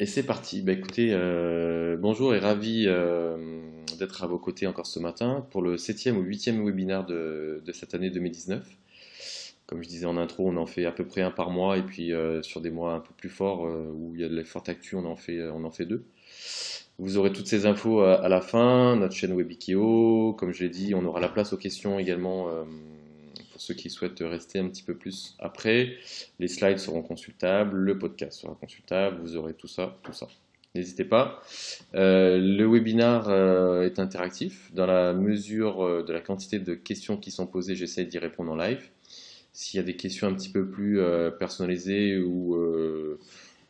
Et c'est parti. Bah, écoutez, euh, bonjour et ravi euh, d'être à vos côtés encore ce matin pour le septième ou huitième webinaire de, de cette année 2019. Comme je disais en intro, on en fait à peu près un par mois et puis euh, sur des mois un peu plus forts où il y a de l'effort actu, on en fait, on en fait deux. Vous aurez toutes ces infos à, à la fin, notre chaîne Webikio, comme je l'ai dit, on aura la place aux questions également pour ceux qui souhaitent rester un petit peu plus après. Les slides seront consultables, le podcast sera consultable, vous aurez tout ça, tout ça. N'hésitez pas. Euh, le webinar euh, est interactif. Dans la mesure euh, de la quantité de questions qui sont posées, j'essaie d'y répondre en live. S'il y a des questions un petit peu plus personnalisées ou,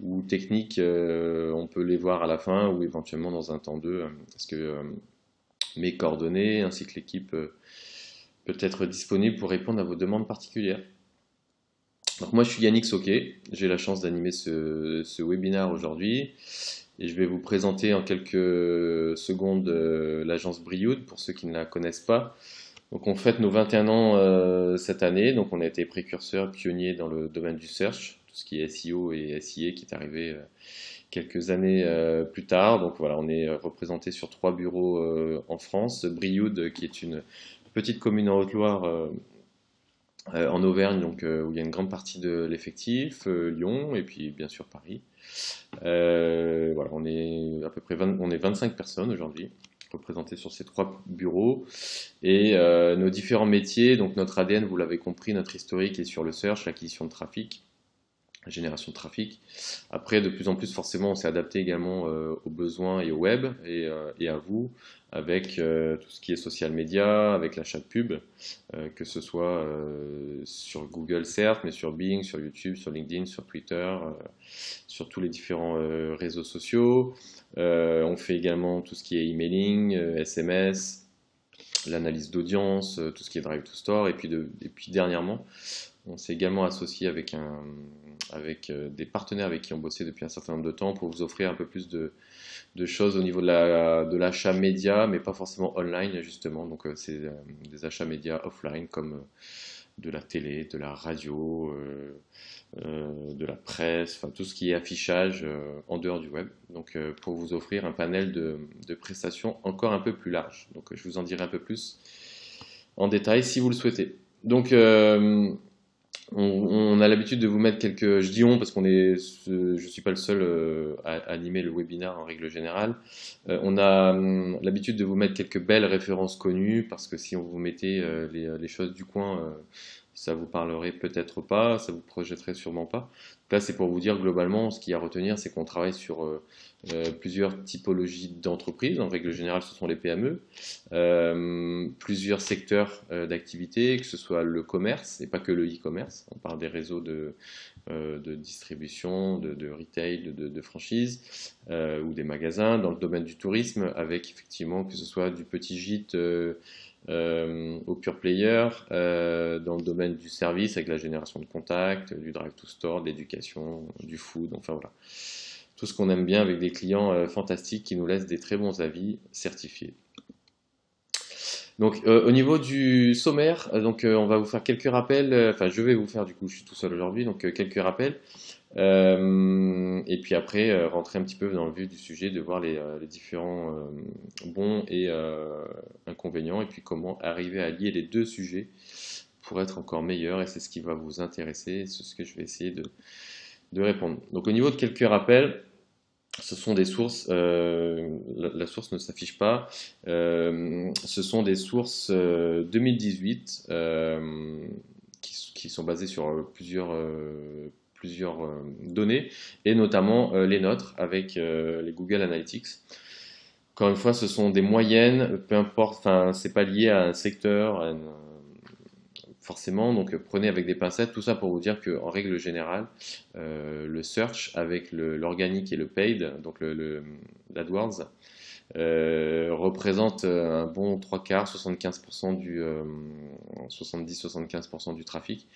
ou techniques, on peut les voir à la fin ou éventuellement dans un temps 2, parce que mes coordonnées ainsi que l'équipe peut être disponible pour répondre à vos demandes particulières. Donc moi je suis Yannick Soquet, j'ai la chance d'animer ce, ce, webinaire aujourd'hui et je vais vous présenter en quelques secondes euh, l'agence Brioud pour ceux qui ne la connaissent pas. Donc on fête nos 21 ans euh, cette année, donc on a été précurseurs, pionniers dans le domaine du search, tout ce qui est SEO et SIA qui est arrivé euh, quelques années plus tard. Donc voilà, on est représenté sur trois bureaux en France, Brioud qui est une petite commune en Haute-Loire, euh, euh, en Auvergne, euh, où il y a une grande partie de l'effectif, Lyon, et puis bien sûr Paris. on est à peu près on est 25 personnes aujourd'hui représentées sur ces trois bureaux et nos différents métiers, donc notre ADN, vous l'avez compris, notre historique est sur le search, l'acquisition de trafic, génération de trafic. Après, de plus en plus, forcément, on s'est adapté également euh, aux besoins et au web et, euh, à vous, avec euh, tout ce qui est social media, avec l'achat de pub, que ce soit sur Google, certes, mais sur Bing, sur YouTube, sur LinkedIn, sur Twitter, sur tous les différents réseaux sociaux. on fait également tout ce qui est emailing, SMS, l'analyse d'audience, tout ce qui est Drive to Store, et puis, et puis dernièrement, on s'est également associé avec, un, avec euh, des partenaires avec qui on bossait depuis un certain nombre de temps pour vous offrir un peu plus de, choses au niveau de l'achat média, mais pas forcément online justement. Donc euh, c'est euh, des achats médias offline comme de la télé, de la radio, de la presse, enfin tout ce qui est affichage en dehors du web. Donc pour vous offrir un panel de, de, prestations encore un peu plus large. Donc je vous en dirai un peu plus en détail si vous le souhaitez. Donc on, a l'habitude de vous mettre quelques. Je dis on parce qu'on est. Je suis pas le seul euh, à, animer le webinaire en règle générale. Euh, on a hum, l'habitude de vous mettre quelques belles références connues parce que si on vous mettait euh, les, choses du coin, ça vous parlerait peut-être pas, ça vous projetterait sûrement pas. Là, c'est pour vous dire globalement, ce qu'il y a à retenir, c'est qu'on travaille sur euh, plusieurs typologies d'entreprises. En règle générale, ce sont les PME. Euh, plusieurs secteurs euh, d'activité, que ce soit le commerce et pas que le e-commerce. On parle des réseaux de, distribution, de, retail, de franchise ou des magasins. Dans le domaine du tourisme, avec effectivement que ce soit du petit gîte. Au pure player, dans le domaine du service avec la génération de contacts, du drive to store, de l'éducation, du food, enfin voilà tout ce qu'on aime bien avec des clients euh, fantastiques qui nous laissent des très bons avis certifiés. Donc euh, au niveau du sommaire, euh, donc on va vous faire quelques rappels. Enfin, je vais vous faire du coup, je suis tout seul aujourd'hui, donc quelques rappels. Et puis après, rentrer un petit peu dans le vif du sujet, de voir les, les différents bons et inconvénients, et puis comment arriver à lier les deux sujets pour être encore meilleur. Et c'est ce qui va vous intéresser, c'est ce que je vais essayer de, répondre. Donc au niveau de quelques rappels, ce sont des sources, euh, la, source ne s'affiche pas, euh, ce sont des sources 2018 euh, qui, sont basées sur plusieurs, plusieurs données, et notamment les nôtres avec les Google Analytics. Encore une fois, ce sont des moyennes, peu importe, enfin, c'est pas lié à un secteur, forcément, donc prenez avec des pincettes, tout ça pour vous dire qu'en règle générale, euh, le search avec l'organique et le paid, donc l'AdWords, euh, représente un bon 3 quarts, 75% du 70-75% euh, du trafic.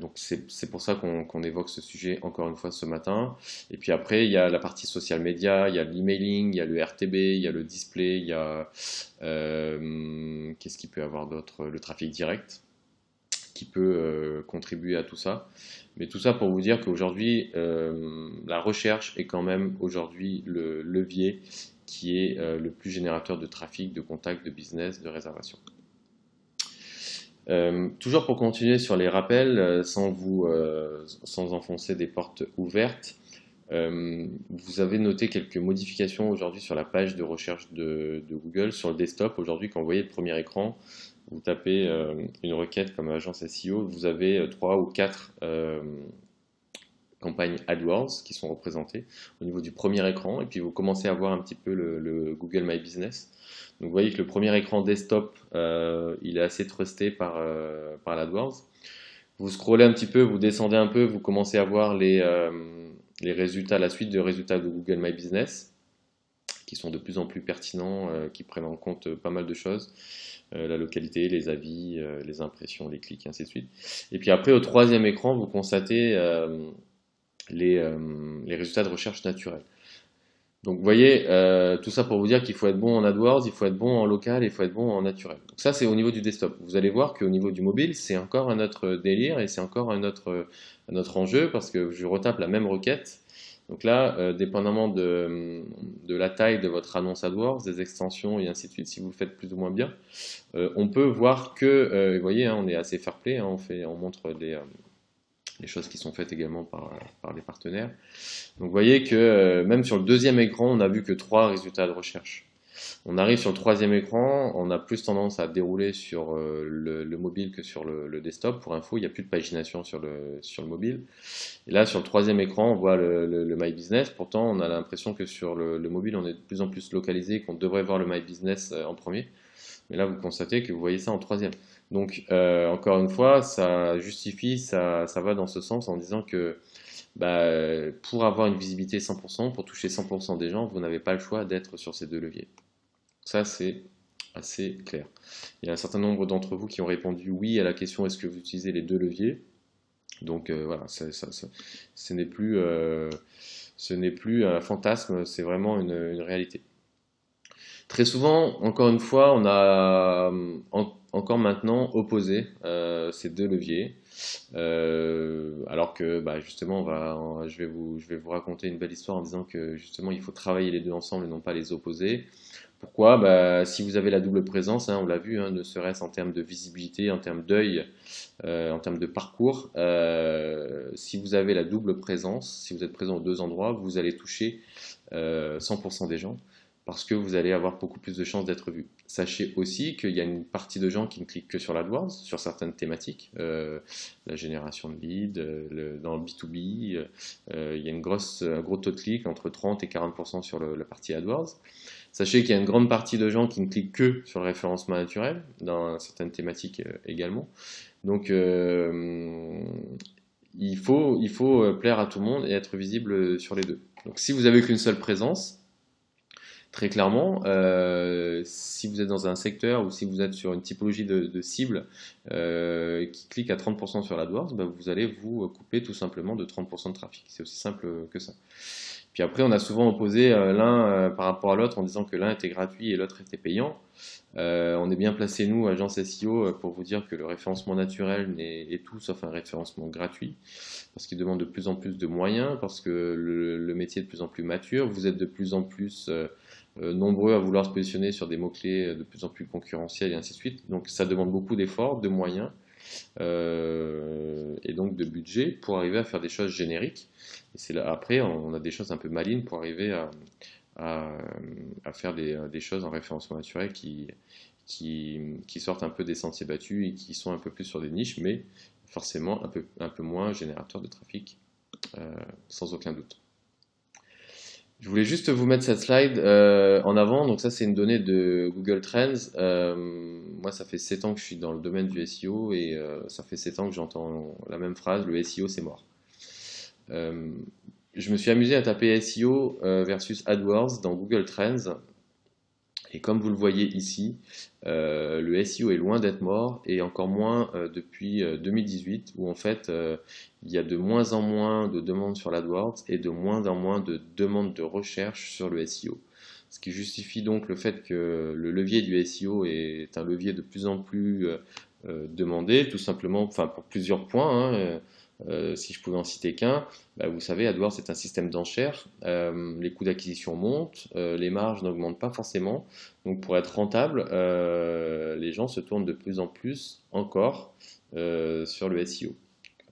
donc c'est pour ça qu'on évoque ce sujet encore une fois ce matin. Et puis après, il y a la partie social media, il y a l'emailing, il y a le RTB, il y a le display, il y a qu'est-ce qu'il peut avoir d'autre, le trafic direct qui peut contribuer à tout ça. Mais tout ça pour vous dire qu'aujourd'hui, la recherche est quand même aujourd'hui le levier qui est le plus générateur de trafic, de contacts, de business, de réservation. Euh, toujours pour continuer sur les rappels, euh, sans vous euh, sans enfoncer des portes ouvertes, vous avez noté quelques modifications aujourd'hui sur la page de recherche de, Google sur le desktop. Aujourd'hui, quand vous voyez le premier écran, vous tapez une requête comme agence SEO, vous avez trois ou quatre campagnes AdWords qui sont représentées au niveau du premier écran, et puis vous commencez à voir un petit peu le Google My Business. Donc vous voyez que le premier écran desktop, euh, il est assez trusté par, euh, par l'AdWords. Vous scrollez un petit peu, vous descendez un peu, vous commencez à voir les, euh, les résultats, la suite de résultats de Google My Business, qui sont de plus en plus pertinents, qui prennent en compte pas mal de choses. La localité, les avis, les impressions, les clics, ainsi de suite. Et puis après, au troisième écran, vous constatez les, les résultats de recherche naturelle. Donc vous voyez, euh, tout ça pour vous dire qu'il faut être bon en AdWords, il faut être bon en local, il faut être bon en naturel. Donc ça c'est au niveau du desktop. Vous allez voir qu'au niveau du mobile, c'est encore un autre délire et c'est encore un un autre enjeu parce que je retape la même requête. Donc là, euh, dépendamment de, de, la taille de votre annonce AdWords, des extensions et ainsi de suite, si vous le faites plus ou moins bien, euh, on peut voir que, vous voyez, hein, on est assez fair play, hein, on, montre les choses qui sont faites également par, par les partenaires. Donc vous voyez que euh, même sur le deuxième écran, on n'a vu que trois résultats de recherche. On arrive sur le troisième écran, on a plus tendance à dérouler sur euh, le, mobile que sur le, desktop. Pour info, il n'y a plus de pagination sur le, mobile. Et là, sur le troisième écran, on voit le, My Business. Pourtant, on a l'impression que sur le, mobile, on est de plus en plus localisé, qu'on devrait voir le My Business euh, en premier. Mais là, vous constatez que vous voyez ça en troisième. Donc, euh, encore une fois, ça justifie, ça, ça, va dans ce sens en disant que bah, pour avoir une visibilité 100%, pour toucher 100% des gens, vous n'avez pas le choix d'être sur ces deux leviers. Ça, c'est assez clair. Il y a un certain nombre d'entre vous qui ont répondu oui à la question est-ce que vous utilisez les deux leviers? Donc euh, voilà, ça, ce n'est plus, euh, un fantasme, c'est vraiment une, réalité. Très souvent, encore une fois, on a en, encore maintenant opposer euh, ces deux leviers. Euh, alors que bah, justement, je vais vous raconter une belle histoire en disant que justement, il faut travailler les deux ensemble et non pas les opposer. Pourquoi? Bah, Si vous avez la double présence, hein, on l'a vu, hein, ne serait-ce en termes de visibilité, en termes d'œil, euh, en termes de parcours, si vous avez la double présence, si vous êtes présent aux deux endroits, vous allez toucher 100% des gens parce que vous allez avoir beaucoup plus de chances d'être vu. Sachez aussi qu'il y a une partie de gens qui ne cliquent que sur l'AdWords, sur certaines thématiques, euh, la génération de leads, euh, dans le B2B, euh, il y a une grosse, un gros taux de clic, entre 30 et 40% sur la partie AdWords. Sachez qu'il y a une grande partie de gens qui ne cliquent que sur le référencement naturel, dans certaines thématiques également. Donc, il faut, il faut plaire à tout le monde et être visible sur les deux. Donc, si vous avez qu'une seule présence, Très clairement, euh, si vous êtes dans un secteur ou si vous êtes sur une typologie de, cible euh, qui clique à 30% sur l'AdWords, bah, vous allez vous couper tout simplement de 30% de trafic. C'est aussi simple que ça. Puis après, on a souvent opposé euh, l'un par rapport à l'autre en disant que l'un était gratuit et l'autre était payant. on est bien placé, nous, agence SEO, pour vous dire que le référencement naturel est, tout sauf un référencement gratuit, parce qu'il demande de plus en plus de moyens, parce que le, métier est de plus en plus mature, vous êtes de plus en plus euh, nombreux à vouloir se positionner sur des mots-clés euh, de plus en plus concurrentiels et ainsi de suite. Donc ça demande beaucoup d'efforts, de moyens euh, et donc de budget pour arriver à faire des choses génériques. C'est là, après, on a des choses un peu malines pour arriver à, à, faire des, des, choses en référencement naturel qui, qui, sortent un peu des sentiers battus et qui sont un peu plus sur des niches, mais forcément un peu, un peu moins générateurs de trafic, sans aucun doute. Je voulais juste vous mettre cette slide euh, en avant. Donc ça, c'est une donnée de Google Trends. Euh, moi, ça fait 7 ans que je suis dans le domaine du SEO et euh, ça fait 7 ans que j'entends la même phrase, le SEO, c'est mort. je me suis amusé à taper SEO versus AdWords dans Google Trends et comme vous le voyez ici, euh, le SEO est loin d'être mort et encore moins euh, depuis 2018 euh, où en fait il y a de moins en moins de demandes sur l'AdWords et de moins en moins de demandes de recherche sur le SEO. Ce qui justifie donc le fait que le levier du SEO est un levier de plus en plus demander tout simplement, enfin pour plusieurs points. Hein, euh, si je pouvais en citer qu'un, bah, vous savez, AdWords c'est un système d'enchères. Euh, les coûts d'acquisition montent, euh, les marges n'augmentent pas forcément. Donc pour être rentable, les gens se tournent de plus en plus encore sur le SEO.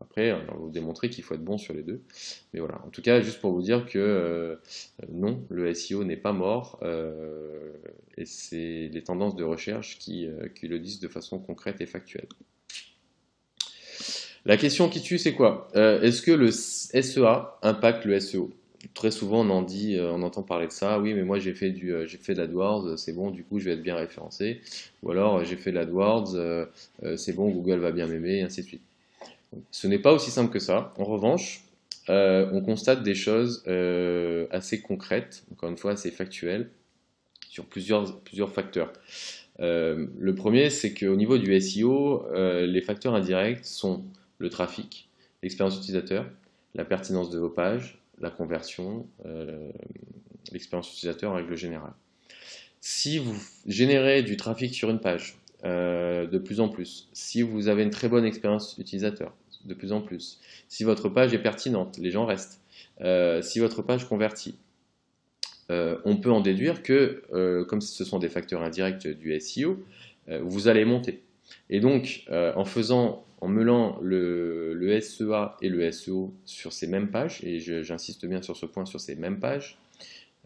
Après, on va vous démontrer qu'il faut être bon sur les deux. Mais voilà, en tout cas, juste pour vous dire que non, le SEO n'est pas mort. et c'est les tendances de recherche qui le disent de façon concrète et factuelle. La question qui tue, c'est quoi euh, Est-ce que le SEA impacte le SEO Très souvent, on en dit, euh, on entend parler de ça. Oui, mais moi j'ai fait du, euh, j'ai fait de l'AdWords, c'est bon, du coup je vais être bien référencé. Ou alors j'ai fait de l'AdWords, c'est bon, Google va bien m'aimer, et ainsi de suite. ce n'est pas aussi simple que ça. En revanche, on constate des choses assez concrètes, encore une fois assez factuelles, sur plusieurs, plusieurs facteurs. le premier, c'est qu'au niveau du SEO, les facteurs indirects sont le trafic, l'expérience utilisateur, la pertinence de vos pages, la conversion, euh, l'expérience utilisateur en règle générale. Si vous générez du trafic sur une page euh, de plus en plus, si vous avez une très bonne expérience utilisateur de plus en plus, si votre page est pertinente, les gens restent, euh, si votre page convertit, on peut en déduire que, comme ce sont des facteurs indirects du SEO, vous allez monter. Et donc, en faisant en meulant le, SEA et le SEO sur ces mêmes pages, et j'insiste bien sur ce point, sur ces mêmes pages,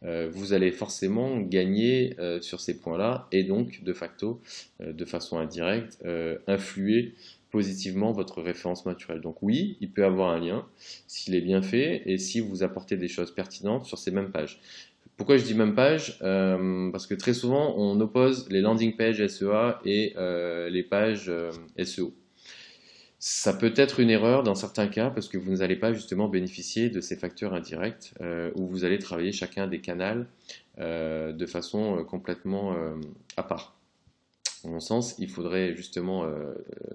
euh, vous allez forcément gagner euh, sur ces points-là et donc de facto, euh, de façon indirecte, influer positivement votre référence naturelle. Donc oui, il peut avoir un lien s'il est bien fait et si vous apportez des choses pertinentes sur ces mêmes pages. Pourquoi je dis même page Parce que très souvent, on oppose les landing pages SEA et les pages SEO. Ça peut être une erreur dans certains cas parce que vous n'allez pas justement bénéficier de ces facteurs indirects euh, où vous allez travailler chacun des canaux euh, de façon euh, complètement à part. En mon sens, il faudrait justement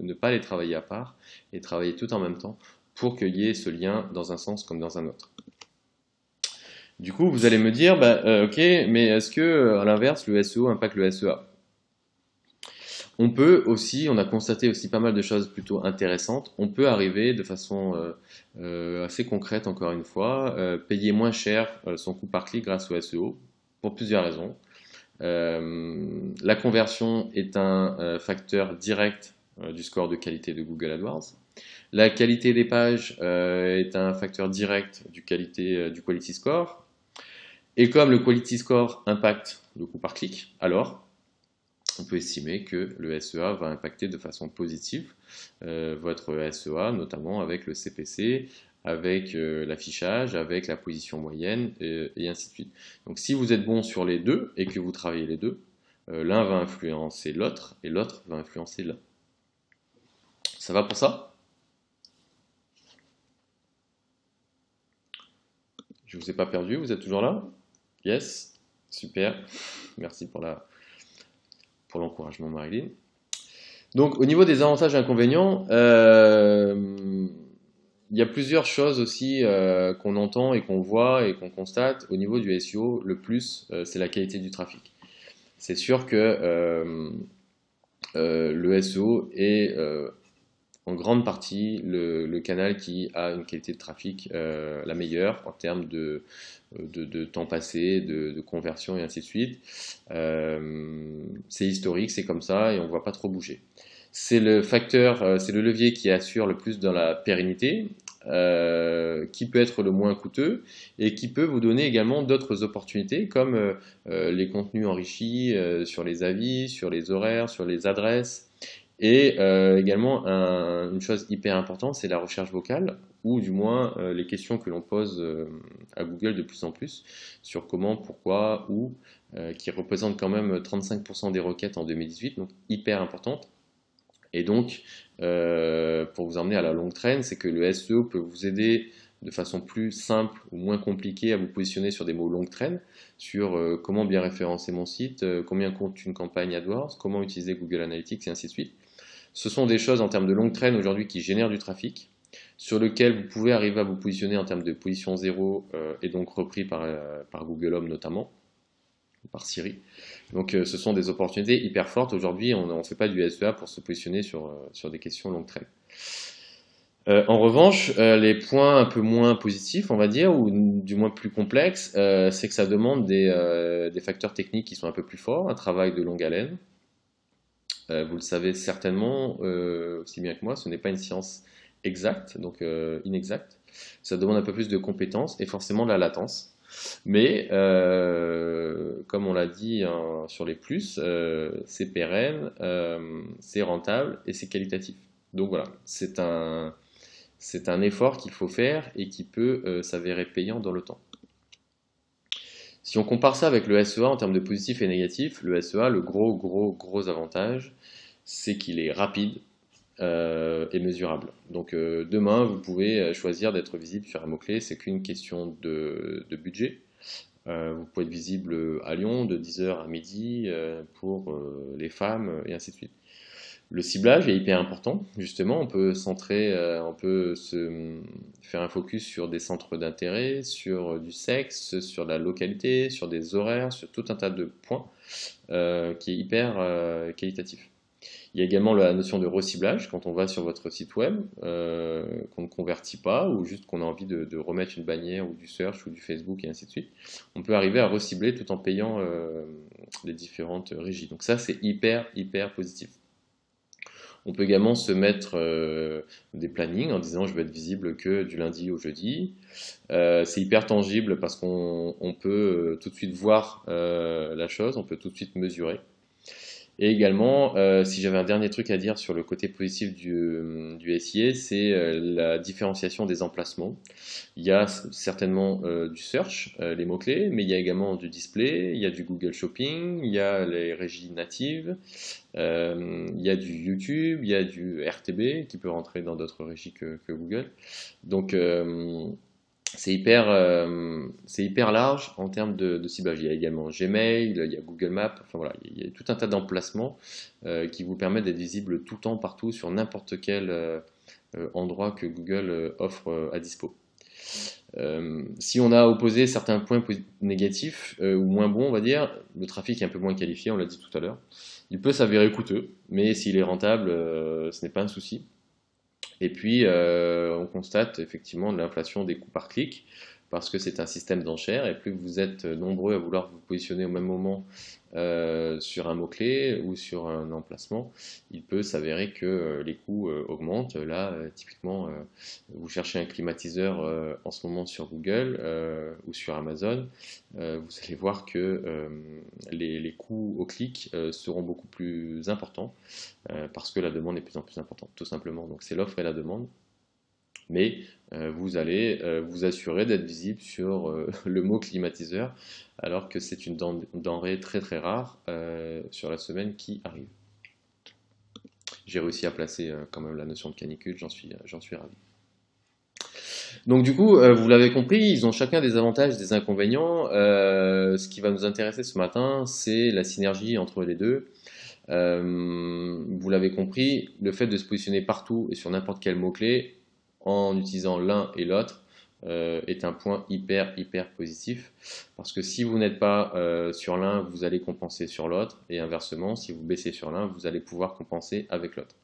ne pas les travailler à part et travailler tout en même temps pour qu'il y ait ce lien dans un sens comme dans un autre. Du coup, vous allez me dire, bah, ok, mais est-ce que à l'inverse, le SEO impacte le SEA on peut aussi, on a constaté aussi pas mal de choses plutôt intéressantes, on peut arriver de façon euh, euh, assez concrète encore une fois, euh, payer moins cher son coût par clic grâce au SEO, pour plusieurs raisons. la conversion est un facteur direct du score de qualité de Google AdWords. La qualité des pages est un facteur direct du, qualité, du quality score. Et comme le quality score impacte le coût par clic, alors on peut estimer que le SEA va impacter de façon positive euh, votre SEA, notamment avec le CPC, avec euh, l'affichage, avec la position moyenne, et, ainsi de suite. Donc si vous êtes bon sur les deux et que vous travaillez les deux, euh, l'un va influencer l'autre et l'autre va influencer l'un. Ça va pour ça? Je vous ai pas perdu, vous êtes toujours là? Yes Super, merci pour la, pour l'encouragement, Marilyn. Donc, au niveau des avantages et inconvénients, euh, il y a plusieurs choses aussi euh, qu'on entend et qu'on voit et qu'on constate au niveau du SEO. Le plus, euh, c'est la qualité du trafic. C'est sûr que le SEO est en grande partie le, canal qui a une qualité de trafic euh, la meilleure en termes de, de, temps passé, de, conversion et ainsi de suite. Euh, c'est historique, c'est comme ça et on ne voit pas trop bouger. C'est le facteur, euh, c'est le levier qui assure le plus dans la pérennité, qui peut être le moins coûteux et qui peut vous donner également d'autres opportunités comme les contenus enrichis sur les avis, sur les horaires, sur les adresses, et euh, également, une chose hyper importante, c'est la recherche vocale, ou du moins euh, les questions que l'on pose euh, à Google de plus en plus sur comment, pourquoi, où, qui représentent quand même 35% des requêtes en 2018, donc hyper importante. Et donc, pour vous emmener à la longue traîne, c'est que le SEO peut vous aider de façon plus simple ou moins compliquée à vous positionner sur des mots longue traîne, sur comment bien référencer mon site, combien compte une campagne AdWords, comment utiliser Google Analytics et ainsi de suite. Ce sont des choses en termes de longue traîne aujourd'hui qui génèrent du trafic, sur lequel vous pouvez arriver à vous positionner en termes de position zéro euh, et donc repris par, euh, Google Home notamment. par Siri. Donc ce sont des opportunités hyper fortes. Aujourd'hui, on ne fait pas du SEA pour se positionner sur, des questions longue trail. Euh, en revanche, euh, les points un peu moins positifs, on va dire, ou du moins plus complexes, euh, c'est que ça demande des, facteurs techniques qui sont un peu plus forts, un travail de longue haleine. Vous le savez certainement aussi bien que moi, ce n'est pas une science exacte, donc inexacte. Ça demande un peu plus de compétences et forcément de la latence. Mais comme on l'a dit hein, sur les plus, c'est pérenne, c'est rentable et c'est qualitatif. Donc voilà, c'est un, effort qu'il faut faire et qui peut euh, s'avérer payant dans le temps. Si on compare ça avec le SEA en termes de positif et négatif, le SEA, le gros, gros, gros avantage, c'est qu'il est rapide euh, et mesurable. Donc euh, demain, vous pouvez choisir d'être visible sur un mot-clé, c'est qu'une question de, de budget. vous pouvez être visible à Lyon de 10h à midi pour les femmes et ainsi de suite. Le ciblage est hyper important, justement. On peut centrer, euh, on peut se faire un focus sur des centres d'intérêt, sur du sexe, sur la localité, sur des horaires, sur tout un tas de points euh, qui est hyper euh, qualitatif. Il y a également la notion de reciblage quand on va sur votre site web, qu'on ne convertit pas ou juste qu'on a envie de, de, remettre une bannière ou du search ou du Facebook et ainsi de suite. On peut arriver à recibler tout en payant les différentes régies. Donc ça, c'est hyper, hyper positif. On peut également se mettre euh, des plannings en disant je vais être visible que du lundi au jeudi. Euh, c'est hyper tangible parce qu'on peut euh, tout de suite voir la chose, on peut tout de suite mesurer. Et également, euh, si j'avais un dernier truc à dire sur le côté positif du, euh, du SIA, c'est euh, la différenciation des emplacements. Il y a certainement du search, les mots-clés, mais il y a également du display, il y a du Google Shopping, il y a les régies natives, il y a du YouTube, il y a du RTB qui peut rentrer dans d'autres régies que, que, Google. Donc, c'est hyper, euh, c'est hyper large en termes de, ciblage. Il y a également Gmail, il y a Google Maps, enfin voilà, il y a tout un tas d'emplacements euh, qui vous permettent d'être visible tout le temps, partout, sur n'importe quel euh, endroit que Google offre à dispo. si on a opposé certains points négatifs ou moins bons, on va dire, le trafic est un peu moins qualifié, on l'a dit tout à l'heure. Il peut s'avérer coûteux, mais s'il est rentable, ce n'est pas un souci. Et puis, euh, on constate effectivement de l'inflation des coûts par clic parce que c'est un système d'enchères et plus vous êtes nombreux à vouloir vous positionner au même moment euh, sur un mot-clé ou sur un emplacement, il peut s'avérer que euh, les coûts euh, augmentent. Là, typiquement, vous cherchez un climatiseur en ce moment sur Google ou sur Amazon, vous allez voir que les, les, coûts au clic seront beaucoup plus importants parce que la demande est de plus en plus importante, tout simplement. Donc c'est l'offre et la demande mais euh, vous allez euh, vous assurer d'être visible sur euh, le mot climatiseur, alors que c'est une denrée très très rare sur la semaine qui arrive. J'ai réussi à placer quand même la notion de canicule, j'en suis, suis ravi. Donc du coup, vous l'avez compris, ils ont chacun des avantages des inconvénients. ce qui va nous intéresser ce matin, c'est la synergie entre les deux. vous l'avez compris, le fait de se positionner partout et sur n'importe quel mot-clé en utilisant l'un et l'autre euh, est un point hyper hyper positif. Parce que si vous n'êtes pas euh, sur l'un vous allez compenser sur l'autre. Et inversement si vous baissez sur l'un vous allez pouvoir compenser avec l'autre.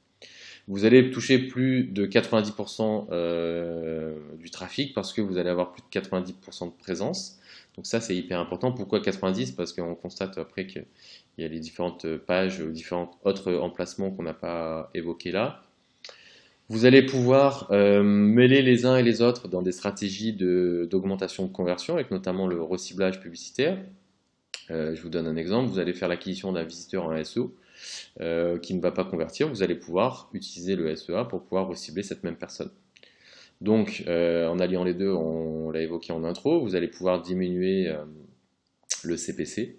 Vous allez toucher plus de 90% euh, du trafic parce que vous allez avoir plus de 90% de présence. Donc ça c'est hyper important. Pourquoi 90 parce qu'on constate après qu'il y a les différentes pages différents autres emplacements qu'on n'a pas évoqués là vous allez pouvoir euh, mêler les uns et les autres dans des stratégies d'augmentation de, conversion, avec notamment le reciblage publicitaire. Euh, je vous donne un exemple, vous allez faire l'acquisition d'un visiteur en SEO euh, qui ne va pas convertir, vous allez pouvoir utiliser le SEA pour pouvoir recibler cette même personne. Donc, en alliant les deux, on, on l'a évoqué en intro, vous allez pouvoir diminuer le CPC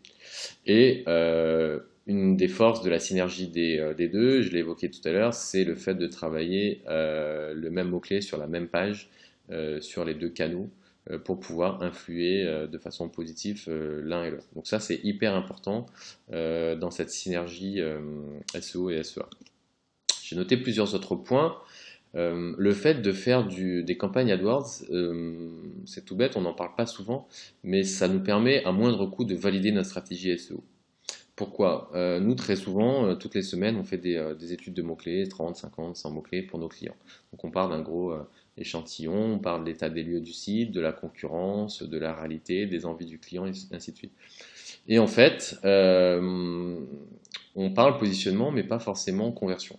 et une des forces de la synergie euh, des, deux, je l'ai évoqué tout à l'heure, c'est le fait de travailler euh, le même mot-clé sur la même page, euh, sur les deux canaux, pour pouvoir influer de façon positive l'un et l'autre. Donc ça, c'est hyper important dans cette synergie SEO et SEA. J'ai noté plusieurs autres points. le fait de faire des campagnes AdWords, c'est tout bête, on n'en parle pas souvent, mais ça nous permet à moindre coût de valider notre stratégie SEO. Pourquoi? Nous, très souvent, toutes les semaines, on fait des, des études de mots-clés, 30, 50, 100 mots-clés pour nos clients. Donc on part d'un gros échantillon, on parle de l'état des lieux du site, de la concurrence, de la réalité, des envies du client, et ainsi de suite. Et en fait, euh, on parle positionnement, mais pas forcément conversion.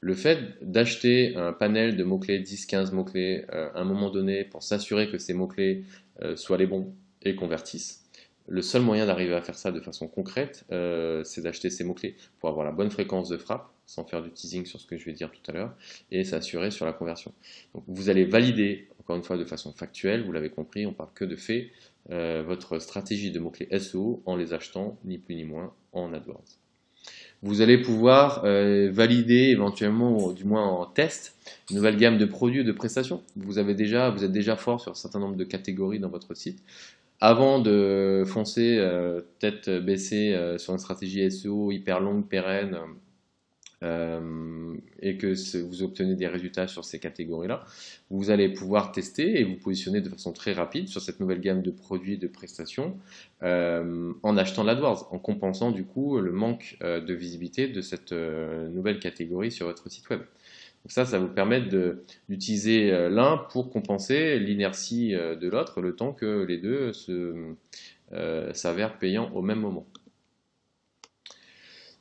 Le fait d'acheter un panel de mots-clés, 10-15 mots-clés, euh, à un moment donné, pour s'assurer que ces mots-clés euh, soient les bons et convertissent, le seul moyen d'arriver à faire ça de façon concrète, c'est d'acheter ces mots-clés pour avoir la bonne fréquence de frappe, sans faire du teasing sur ce que je vais dire tout à l'heure, et s'assurer sur la conversion. Donc vous allez valider, encore une fois de façon factuelle, vous l'avez compris, on parle que de faits, euh, votre stratégie de mots-clés SEO en les achetant, ni plus ni moins, en AdWords. Vous allez pouvoir euh, valider éventuellement, du moins en test, une nouvelle gamme de produits et de prestations. Vous, avez déjà, vous êtes déjà fort sur un certain nombre de catégories dans votre site. Avant de foncer euh, tête baissée sur une stratégie SEO hyper longue, pérenne, euh, et que vous obtenez des résultats sur ces catégories-là, vous allez pouvoir tester et vous positionner de façon très rapide sur cette nouvelle gamme de produits et de prestations euh, en achetant l'AdWords, en compensant du coup le manque euh, de visibilité de cette nouvelle catégorie sur votre site web. Donc ça, ça vous permet d'utiliser l'un pour compenser l'inertie de l'autre, le temps que les deux s'avèrent payants au même moment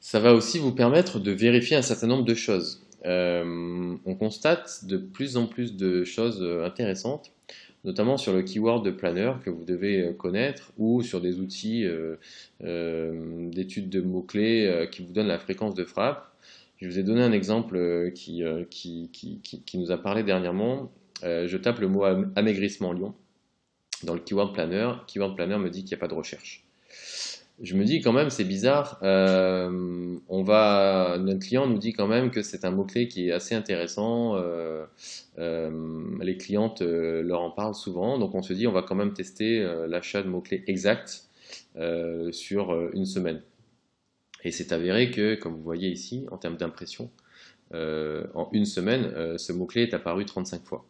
ça va aussi vous permettre de vérifier un certain nombre de choses. Euh, on constate de plus en plus de choses euh, intéressantes, notamment sur le keyword planner que vous devez euh, connaître ou sur des outils d'études de mots-clés qui vous donnent la fréquence de frappe. Je vous ai donné un exemple qui, qui, qui nous a parlé dernièrement. je tape le mot amaigrissement Lyon dans le keyword planner. Keyword planner me dit qu'il n'y a pas de recherche je me dis quand même c'est bizarre. Euh, on va, notre client nous dit quand même que c'est un mot clé qui est assez intéressant. Euh, euh, les clientes leur en parlent souvent, donc on se dit on va quand même tester l'achat de mots clés exact sur une semaine. Et c'est avéré que, comme vous voyez ici, en termes d'impression, en une semaine, ce mot clé est apparu 35 fois.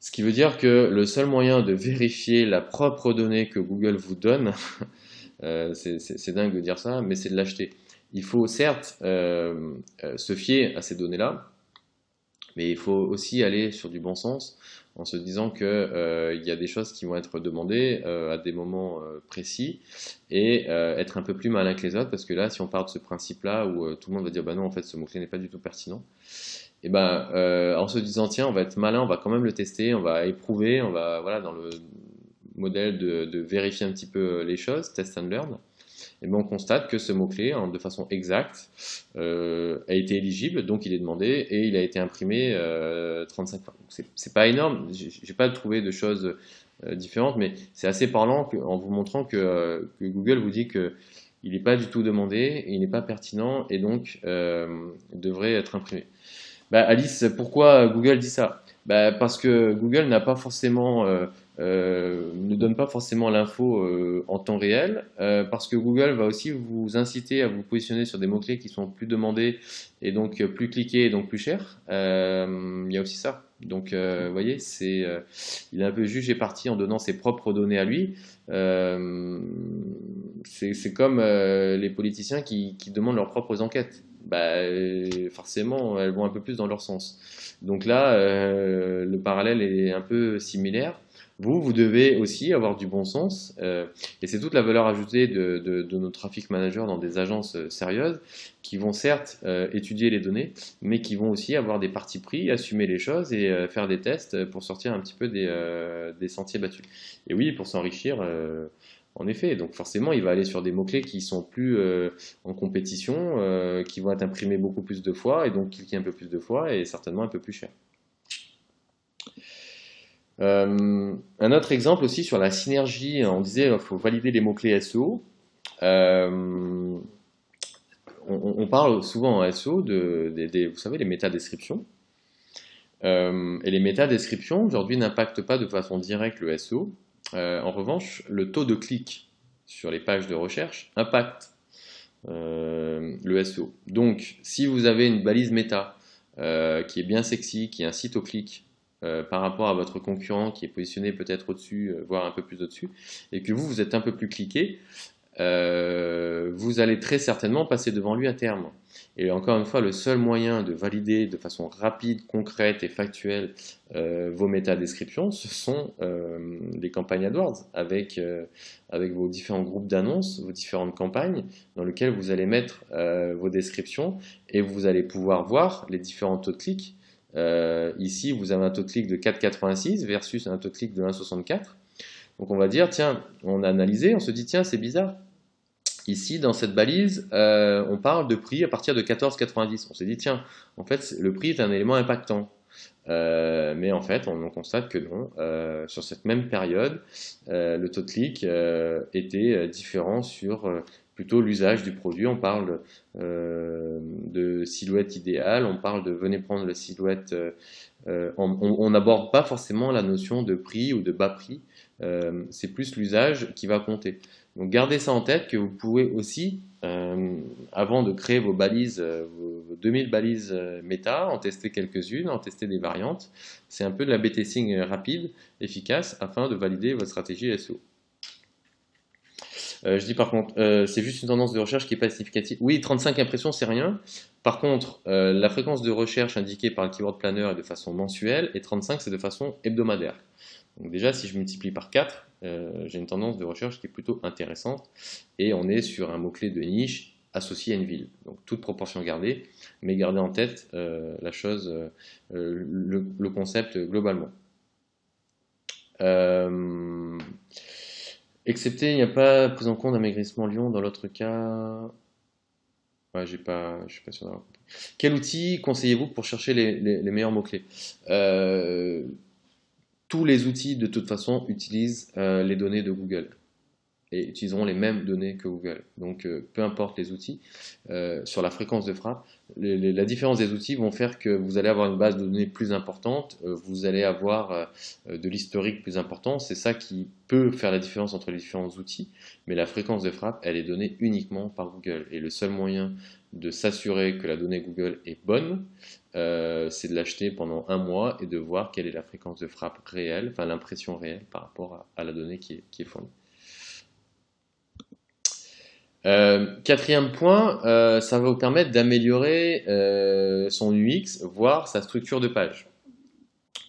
Ce qui veut dire que le seul moyen de vérifier la propre donnée que Google vous donne, Euh, c'est dingue de dire ça, mais c'est de l'acheter. Il faut certes euh, euh, se fier à ces données-là, mais il faut aussi aller sur du bon sens en se disant qu'il il y a des choses qui vont être demandées à des moments précis et être un peu plus malin que les autres parce que là, si on part de ce principe-là où tout le monde va dire bah non, en fait, ce mot-clé n'est pas du tout pertinent, et ben en se disant tiens, on va être malin, on va quand même le tester, on va éprouver, on va voilà dans le modèle de, vérifier un petit peu euh, les choses, test and learn, et bien on constate que ce mot-clé, hein, de façon exacte, euh, a été éligible, donc il est demandé, et il a été imprimé 35 euh, fois. C'est pas énorme, j'ai pas trouvé de choses différentes, mais c'est assez parlant en vous montrant que, Google vous dit que il n'est pas du tout demandé, il n'est pas pertinent, et donc devrait être imprimé. Bah, Alice, pourquoi Google dit ça? Bah, Parce que Google n'a pas forcément euh, ne donne pas forcément l'info euh, en temps réel, euh, parce que Google va aussi vous inciter à vous positionner sur des mots-clés qui sont plus demandés et donc plus cliqués et donc plus chers. il y a aussi ça. Donc, vous voyez, c'est, il est un peu jugé parti en donnant ses propres données à lui. c'est, comme les politiciens qui, qui, demandent leurs propres enquêtes. Bah, forcément, elles vont un peu plus dans leur sens. Donc là, le parallèle est un peu similaire. Vous, vous devez aussi avoir du bon sens, euh, et c'est toute la valeur ajoutée de, de, nos traffic managers dans des agences euh, sérieuses, qui vont certes euh, étudier les données, mais qui vont aussi avoir des partis pris, assumer les choses et faire des tests pour sortir un petit peu des, des sentiers battus. Et oui, pour s'enrichir, en effet, donc forcément, il va aller sur des mots-clés qui sont plus en compétition, qui vont être imprimés beaucoup plus de fois, et donc cliquer un peu plus de fois, et certainement un peu plus cher. Euh, un autre exemple aussi sur la synergie, on disait qu'il faut valider les mots-clés SEO. Euh, on, parle souvent en SEO de, vous savez, les métadescriptions. Euh, et les métadescriptions aujourd'hui n'impactent pas de façon directe le SEO. en revanche, le taux de clic sur les pages de recherche impacte le SEO. Donc, si vous avez une balise méta qui est bien sexy, qui incite au clic, par rapport à votre concurrent qui est positionné peut-être au-dessus, voire un peu plus au-dessus, et que vous, vous êtes un peu plus cliqué, vous allez très certainement passer devant lui à terme. Et encore une fois, le seul moyen de valider de façon rapide, concrète et factuelle euh, vos métadescriptions, ce sont euh, les campagnes AdWords avec, euh, avec vos différents groupes d'annonces, vos différentes campagnes dans lesquelles vous allez mettre vos descriptions et vous allez pouvoir voir les différents taux de clic. ici, vous avez un taux de clic de 4,86 versus un taux de clic de 1,64. Donc on va dire, tiens, on a analysé, on se dit, tiens, c'est bizarre, Ici, dans cette balise, euh, on parle de prix à partir de 14,90. On s'est dit, tiens, en fait, le prix est un élément impactant. Euh, mais en fait, on, constate que non. Euh, sur cette même période, le taux de clic était différent sur plutôt l'usage du produit. On parle de silhouette idéale, on parle de venez prendre la silhouette. on n'aborde pas forcément la notion de prix ou de bas prix. C'est plus l'usage qui va compter. Donc gardez ça en tête que vous pouvez aussi, euh, avant de créer vos balises, euh, vos, 2000 balises euh, méta, en tester quelques-unes, en tester des variantes. C'est un peu de la B-testing rapide, efficace, afin de valider votre stratégie SEO. Je dis par contre, c'est juste une tendance de recherche qui n'est pas significative. Oui, 35 impressions, c'est rien. Par contre, la fréquence de recherche indiquée par le Keyword Planner est de façon mensuelle et 35, c'est de façon hebdomadaire. Donc déjà, si je multiplie par 4, euh, j'ai une tendance de recherche qui est plutôt intéressante. Et on est sur un mot-clé de niche associé à une ville. Donc toute proportion gardée, mais gardez en tête euh, la chose, euh, le, concept globalement. Excepté, il n'y a pas prise en compte d'amaigrissement Lyon dans l'autre cas. J'ai pas, suis pas sûr d'avoir compris. Quel outil conseillez-vous pour chercher les, meilleurs mots-clés? Tous les outils, de toute façon, utilisent euh, les données de Google et utiliseront les mêmes données que Google. Donc, euh, peu importe les outils, euh, sur la fréquence de frappe, la différence des outils vont faire que vous allez avoir une base de données plus importante, vous allez avoir de l'historique plus important. C'est ça qui peut faire la différence entre les différents outils. Mais la fréquence de frappe, elle est donnée uniquement par Google. Et le seul moyen de s'assurer que la donnée Google est bonne, euh, c'est de l'acheter pendant un mois et de voir quelle est la fréquence de frappe réelle, enfin l'impression réelle par rapport à, la donnée qui est, fournie. Euh, quatrième point, euh, ça va vous permettre d'améliorer son UX, voire sa structure de page.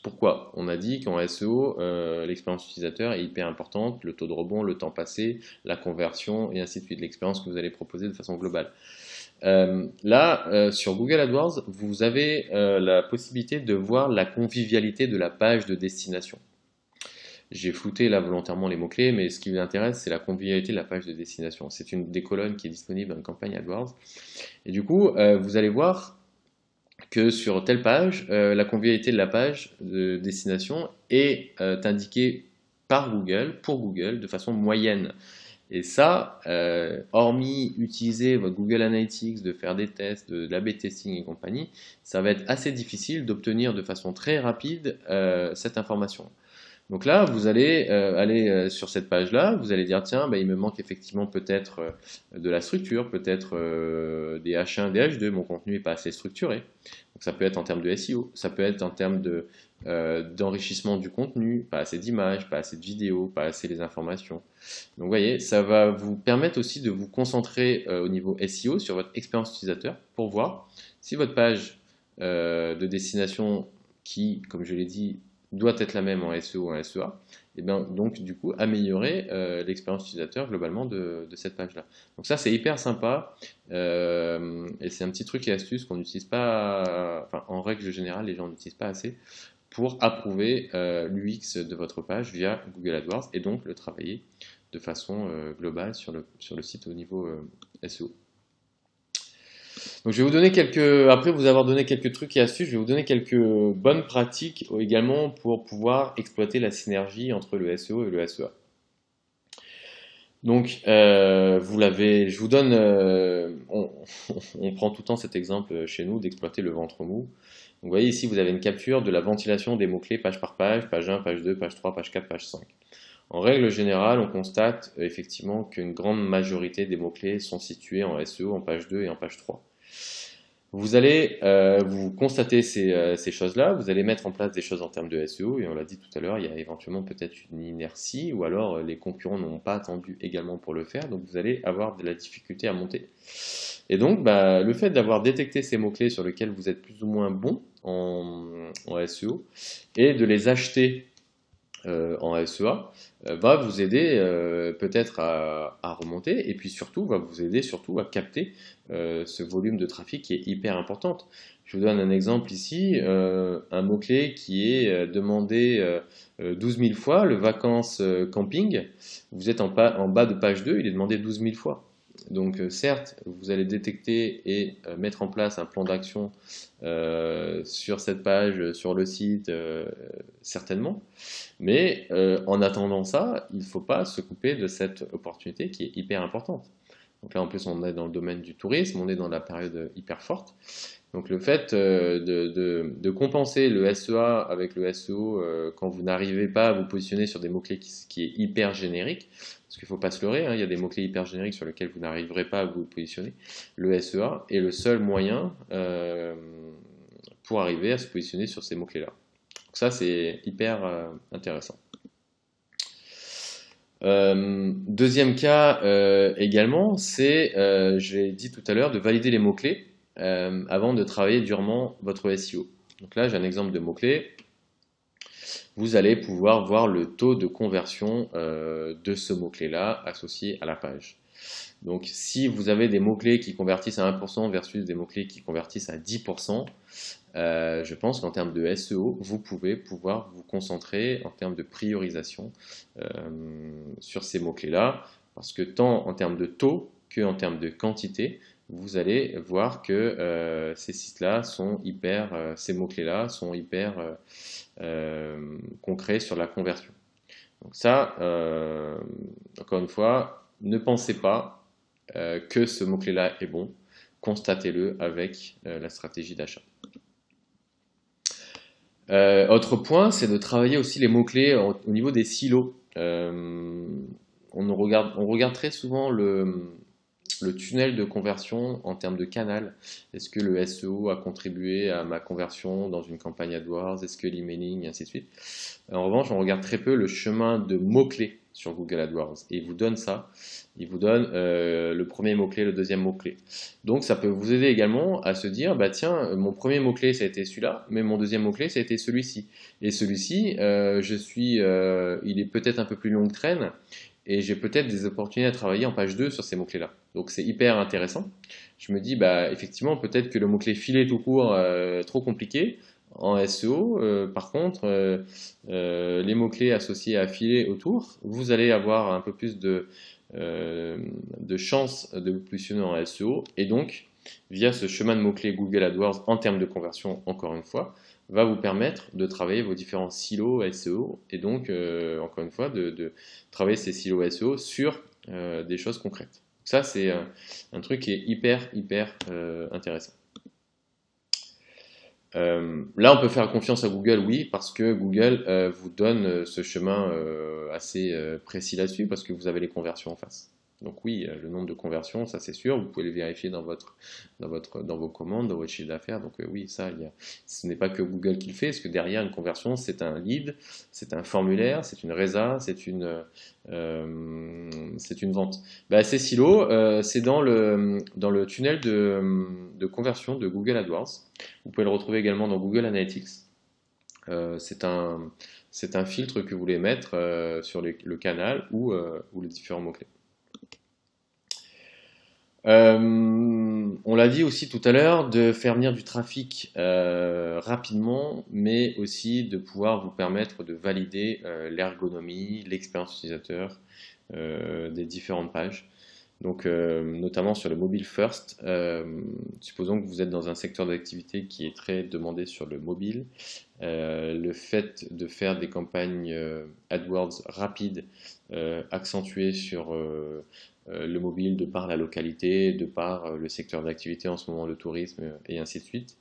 Pourquoi? On a dit qu'en SEO, l'expérience utilisateur est hyper importante, le taux de rebond, le temps passé, la conversion et ainsi de suite, l'expérience que vous allez proposer de façon globale. Euh, là, euh, sur Google AdWords, vous avez euh, la possibilité de voir la convivialité de la page de destination. J'ai flouté là volontairement les mots-clés, mais ce qui vous intéresse, c'est la convivialité de la page de destination. C'est une des colonnes qui est disponible une campagne AdWords. Et du coup, vous allez voir que sur telle page, la convivialité de la page de destination est indiquée par Google, pour Google, de façon moyenne. Et ça, euh, hormis utiliser votre Google Analytics, de faire des tests, de, l'A-B testing et compagnie, ça va être assez difficile d'obtenir de façon très rapide euh, cette information. Donc là, vous allez euh, aller sur cette page-là, vous allez dire, tiens, bah, il me manque effectivement peut-être de la structure, peut-être des H1, des H2, mon contenu n'est pas assez structuré. Donc ça peut être en termes de SEO, ça peut être en termes de, euh, d'enrichissement du contenu, pas assez d'images, pas assez de vidéos, pas assez les informations. Donc vous voyez, ça va vous permettre aussi de vous concentrer euh, au niveau SEO sur votre expérience utilisateur pour voir si votre page euh, de destination qui, comme je l'ai dit, doit être la même en SEO ou en SEA, et bien donc du coup améliorer l'expérience utilisateur globalement de, cette page-là. Donc ça c'est hyper sympa et c'est un petit truc et astuce qu'on n'utilise pas, enfin en règle générale les gens n'utilisent pas assez pour approuver euh, l'UX de votre page via Google AdWords et donc le travailler de façon euh, globale sur le, sur le site au niveau euh, SEO. Donc je vous donner après vous avoir donné quelques trucs et astuces, je vais vous donner quelques bonnes pratiques également pour pouvoir exploiter la synergie entre le SEO et le SEA. Donc, vous l'avez, je vous donne, on, on, prend tout le temps cet exemple chez nous d'exploiter le ventre mou vous voyez ici, vous avez une capture de la ventilation des mots-clés page par page, page 1, page 2, page 3, page 4, page 5. En règle générale, on constate euh, effectivement qu'une grande majorité des mots-clés sont situés en SEO, en page 2 et en page 3. Vous allez euh, vous constater ces, ces choses-là, vous allez mettre en place des choses en termes de SEO, et on l'a dit tout à l'heure, il y a éventuellement peut-être une inertie, ou alors les concurrents n'ont pas attendu également pour le faire, donc vous allez avoir de la difficulté à monter. Et donc, bah, le fait d'avoir détecté ces mots-clés sur lesquels vous êtes plus ou moins bon en, en SEO, et de les acheter euh, en SEA euh, va vous aider euh, peut-être à, remonter et puis surtout va vous aider surtout à capter ce volume de trafic qui est hyper important. Je vous donne un exemple ici, un mot-clé qui est demandé 12 000 fois, le vacances camping, vous êtes en, en bas de page 2, il est demandé 12 000 fois. Donc euh, certes, vous allez détecter et euh, mettre en place un plan d'action euh, sur cette page, sur le site, certainement. Mais en attendant ça, il ne faut pas se couper de cette opportunité qui est hyper importante. Donc là, en plus, on est dans le domaine du tourisme, on est dans la période hyper forte. Donc le fait de, compenser le SEA avec le SEO quand vous n'arrivez pas à vous positionner sur des mots-clés qui, qui, est hyper générique, parce qu'il ne faut pas se leurrer, hein, il y a des mots-clés hyper génériques sur lesquels vous n'arriverez pas à vous positionner. Le SEA est le seul moyen euh, pour arriver à se positionner sur ces mots-clés-là. Donc ça, c'est hyper euh, intéressant. Euh, deuxième cas également, c'est, je l'ai dit tout à l'heure, de valider les mots-clés avant de travailler durement votre SEO. Donc là, j'ai un exemple de mots-clés vous allez pouvoir voir le taux de conversion euh, de ce mot-clé-là associé à la page. Donc si vous avez des mots-clés qui convertissent à 1% versus des mots-clés qui convertissent à 10%, euh, je pense qu'en termes de SEO, vous pouvez pouvoir vous concentrer en termes de priorisation euh, sur ces mots-clés-là, parce que tant en termes de taux que en termes de quantité, vous allez voir que ces sites-là sont hyper, ces mots-clés-là sont hyper euh, concret sur la conversion. Donc ça, euh, encore une fois, ne pensez pas euh, que ce mot-clé-là est bon, constatez-le avec la stratégie d'achat. autre point, c'est de travailler aussi les mots-clés au, niveau des silos. on, regarde, on regarde très souvent le, le tunnel de conversion en termes de canal. Est-ce que le SEO a contribué à ma conversion dans une campagne AdWords? Est-ce que l'emailing, et ainsi de suite En revanche, on regarde très peu le chemin de mots-clés sur Google AdWords. Et il vous donne ça. Il vous donne euh, le premier mot-clé, le deuxième mot-clé. Donc ça peut vous aider également à se dire, bah tiens, mon premier mot-clé, ça a été celui-là, mais mon deuxième mot-clé, ça a été celui-ci. Et celui-ci, euh, je suis, euh, il est peut-être un peu plus longue traîne, et j'ai peut-être des opportunités à travailler en page 2 sur ces mots-clés-là. Donc c'est hyper intéressant. Je me dis, bah, effectivement, peut-être que le mot-clé filet tout court, euh, trop compliqué. En SEO, euh, par contre, euh, les mots-clés associés à filet autour, vous allez avoir un peu plus de, de chances de vous positionner en SEO. Et donc, via ce chemin de mots-clés Google AdWords en termes de conversion, encore une fois, va vous permettre de travailler vos différents silos SEO et donc, encore une fois, de, travailler ces silos SEO sur des choses concrètes. Ça, c'est un, truc qui est hyper, hyper euh, intéressant. Euh, là, on peut faire confiance à Google, oui, parce que Google euh, vous donne ce chemin assez précis là-dessus, parce que vous avez les conversions en face. Donc oui, euh, le nombre de conversions, ça c'est sûr, vous pouvez le vérifier dans, vos commandes, dans votre chiffre d'affaires. Donc euh, oui, ça, il ce n'est pas que Google qui le fait, parce que derrière une conversion, c'est un lead, c'est un formulaire, c'est une une, euh, c'est une vente. Bah, ces silos, c'est dans le, tunnel de, conversion de Google AdWords. Vous pouvez le retrouver également dans Google Analytics. c'est un, filtre que vous voulez mettre sur le canal ou, ou les différents mots-clés. Euh, on l'a dit aussi tout à l'heure, de faire venir du trafic euh, rapidement, mais aussi de pouvoir vous permettre de valider euh, l'ergonomie, l'expérience utilisateur des différentes pages. Donc, notamment sur le mobile first, supposons que vous êtes dans un secteur d'activité qui est très demandé sur le mobile. le fait de faire des campagnes AdWords rapides, accentuées sur le mobile de par la localité, de par euh, le secteur d'activité, en ce moment le tourisme euh, et ainsi de suite,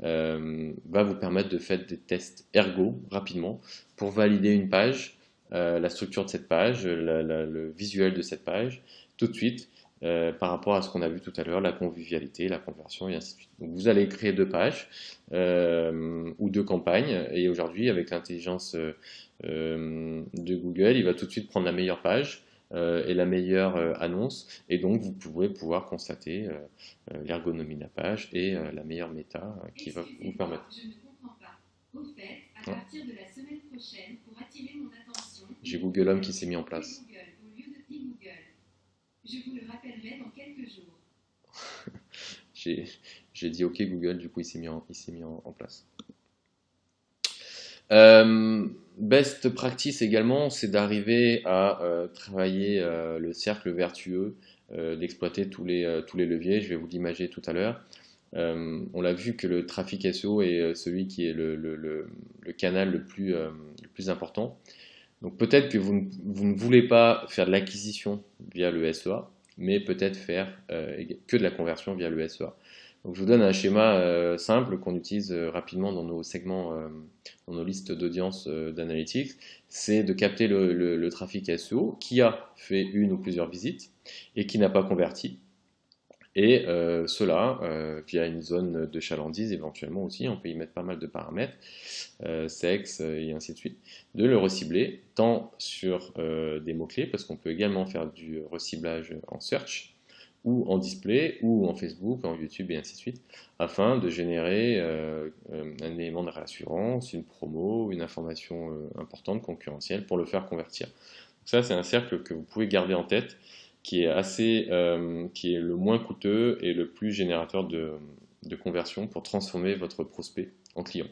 va vous permettre de faire des tests ergo rapidement pour valider une page, la structure de cette page, le visuel de cette page, tout de suite, euh, par rapport à ce qu'on a vu tout à l'heure, la convivialité, la conversion et ainsi de suite. Vous allez créer deux pages euh, ou deux campagnes et aujourd'hui avec l'intelligence euh, de Google, il va tout de suite prendre la meilleure page et la meilleure annonce et donc vous pouvez pouvoir constater l'ergonomie de la page et la meilleure méta qui va vous permettre. Je ne comprends pas. Au fait, à partir de la semaine prochaine, pour attirer mon attention, j'ai Google Home qui s'est mis en place. Je vous le rappellerai dans quelques jours. J'ai dit OK Google, du coup il s'est mis en, mis en, place. Euh, best practice également, c'est d'arriver à euh, travailler euh, le cercle vertueux, d'exploiter tous les, tous les leviers. Je vais vous l'imager tout à l'heure. on l'a vu que le trafic SEO est celui qui est le, le, canal le plus, plus important. Donc peut-être que vous ne, voulez pas faire de l'acquisition via le SEA, mais peut-être faire que de la conversion via le SEA. Donc je vous donne un schéma euh, simple qu'on utilise euh, rapidement dans nos segments, dans nos listes d'audience d'analytics, c'est de capter le, trafic SEO qui a fait une ou plusieurs visites et qui n'a pas converti. Et euh, cela, euh, via une zone de chalandise éventuellement aussi, on peut y mettre pas mal de paramètres, euh, sexe et ainsi de suite, de le recibler tant sur des mots-clés, parce qu'on peut également faire du reciblage en search, ou en display, ou en Facebook, en YouTube et ainsi de suite, afin de générer un élément de réassurance, une promo, une information importante, concurrentielle, pour le faire convertir. ça, c'est un cercle que vous pouvez garder en tête qui est assez, euh, qui est le moins coûteux et le plus générateur de, conversion pour transformer votre prospect en client.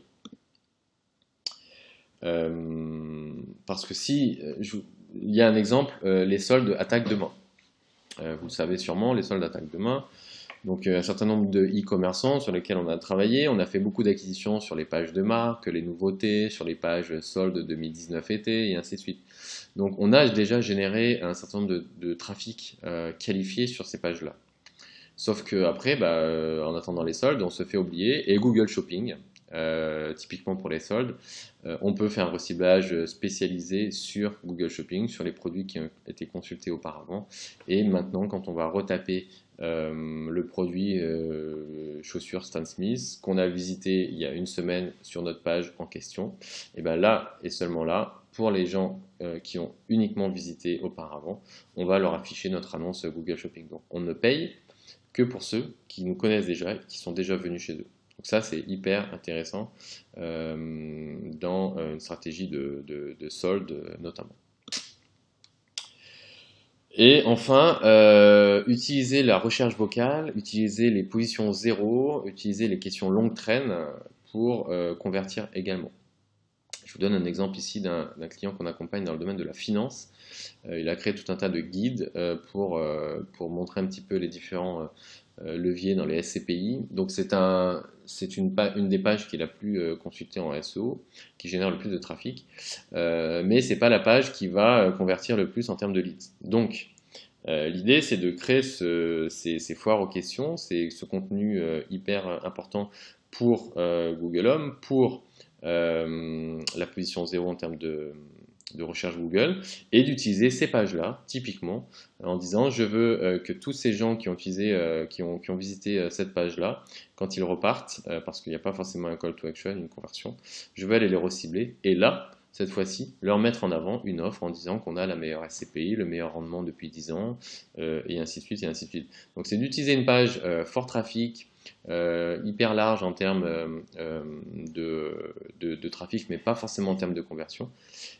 Euh, parce que si, il y a un exemple, euh, les soldes attaquent demain. Vous le savez sûrement, les soldes attaquent demain. Donc un certain nombre de e-commerçants sur lesquels on a travaillé, on a fait beaucoup d'acquisitions sur les pages de marque, les nouveautés, sur les pages soldes 2019 été et ainsi de suite. Donc on a déjà généré un certain nombre de, trafic euh, qualifié sur ces pages-là. Sauf qu'après, bah, euh, en attendant les soldes, on se fait oublier. Et Google Shopping, euh, typiquement pour les soldes, on peut faire un reciblage spécialisé sur Google Shopping, sur les produits qui ont été consultés auparavant. Et maintenant, quand on va retaper le produit chaussures Stan Smith qu'on a visité il y a une semaine sur notre page en question, et bien là et seulement là, pour les gens euh, qui ont uniquement visité auparavant, on va leur afficher notre annonce Google Shopping. Donc on ne paye que pour ceux qui nous connaissent déjà qui sont déjà venus chez eux. Donc ça c'est hyper intéressant euh, dans euh, une stratégie de, solde notamment. Et enfin, utiliser la recherche vocale, utiliser les positions zéro, utiliser les questions longue traîne pour convertir également. Je vous donne un exemple ici d'un client qu'on accompagne dans le domaine de la finance. Euh, il a créé tout un tas de guides euh, pour, euh, pour montrer un petit peu les différents leviers dans les SCPI. Donc c'est un, une, une, des pages qui est la plus consultée en SEO, qui génère le plus de trafic, mais ce n'est pas la page qui va convertir le plus en termes de leads. Donc l'idée c'est de créer ces, foires aux questions, ce contenu hyper important pour Google Home, pour euh, la position 0 en termes de, recherche Google et d'utiliser ces pages-là, typiquement, en disant je veux euh, que tous ces gens qui ont, utilisé, euh, qui ont, qui ont visité cette page-là, quand ils repartent, parce qu'il n'y a pas forcément un call to action, une conversion, je veux aller les recibler et là, cette fois-ci, leur mettre en avant une offre en disant qu'on a la meilleure SCPI, le meilleur rendement depuis 10 ans, et ainsi de suite, et ainsi de suite. Donc c'est d'utiliser une page fort trafic, euh, hyper large en termes euh, euh, de, trafic, mais pas forcément en termes de conversion.